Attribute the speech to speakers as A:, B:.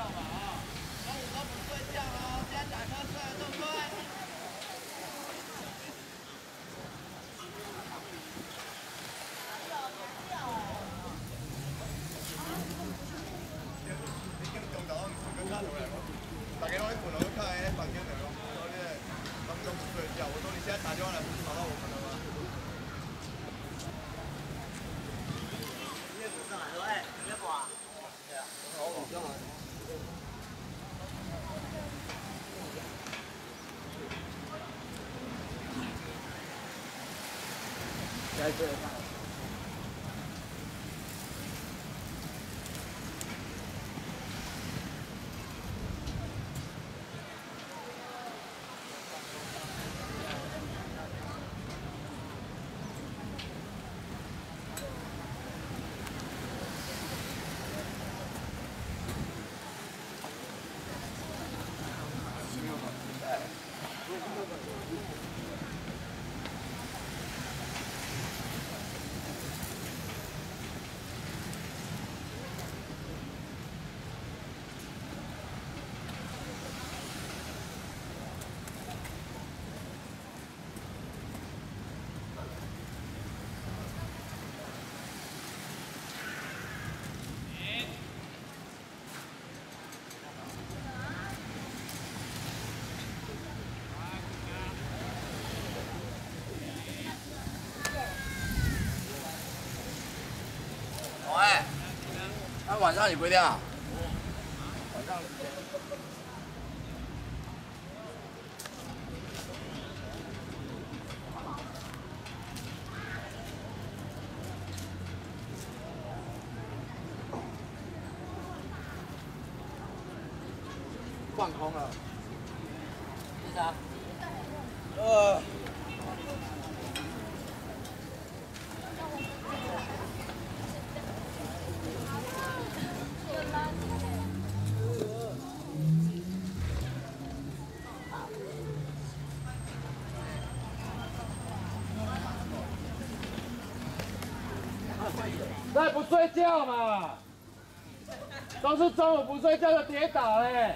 A: 啊，那我们不睡觉了，现在打电话睡正睡。不要不要！你，你先看
B: 对不对？大家拢在盘后去看那个房间对？打电话来不到我们了吗？在这。晚上你不会亮啊？晚上。放空了。是啥？呃。再不睡觉嘛，都是中午不睡觉就跌倒嘞。